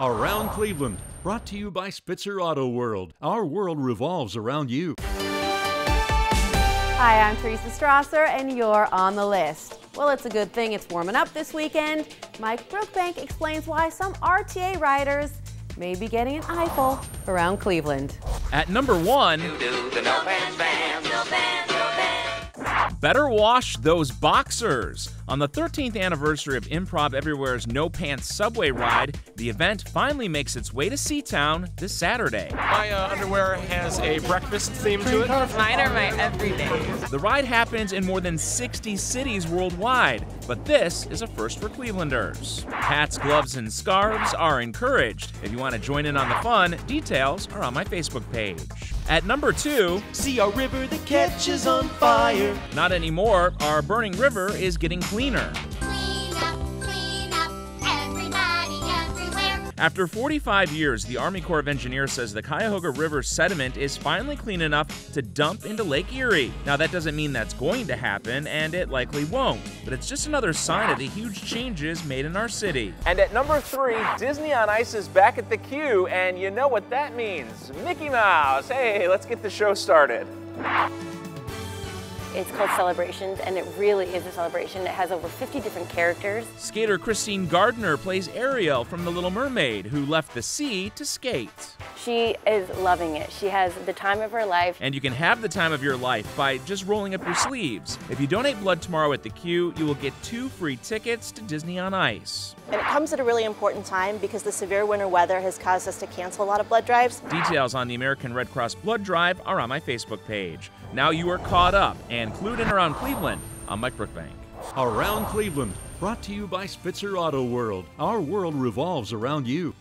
Around Cleveland, brought to you by Spitzer Auto World. Our world revolves around you. Hi, I'm Teresa Strasser, and you're on the list. Well, it's a good thing it's warming up this weekend. Mike Brookbank explains why some RTA riders may be getting an eyeful around Cleveland. At number one, better wash those boxers. On the 13th anniversary of Improv Everywhere's No Pants Subway Ride, the event finally makes its way to C-Town this Saturday. My uh, underwear has a breakfast theme to it. Mine are my everydays. The ride happens in more than 60 cities worldwide, but this is a first for Clevelanders. Hats, gloves, and scarves are encouraged. If you want to join in on the fun, details are on my Facebook page. At number two, See our river that catches on fire. not anymore, our burning river is getting cleaner. Clean up, clean up, everybody everywhere. After 45 years, the Army Corps of Engineers says the Cuyahoga River sediment is finally clean enough to dump into Lake Erie. Now, that doesn't mean that's going to happen, and it likely won't, but it's just another sign of the huge changes made in our city. And at number three, Disney on Ice is back at the Q, and you know what that means Mickey Mouse. Hey, let's get the show started. It's called Celebrations, and it really is a celebration. It has over 50 different characters. Skater Christine Gardner plays Ariel from The Little Mermaid, who left the sea to skate. She is loving it. She has the time of her life. And you can have the time of your life by just rolling up your sleeves. If you donate blood tomorrow at the Q, you will get two free tickets to Disney on Ice. And it comes at a really important time because the severe winter weather has caused us to cancel a lot of blood drives. Details on the American Red Cross Blood Drive are on my Facebook page. Now you are caught up and clued in around Cleveland. I'm Mike Brookbank. Around Cleveland, brought to you by Spitzer Auto World. Our world revolves around you.